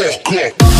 fuck up.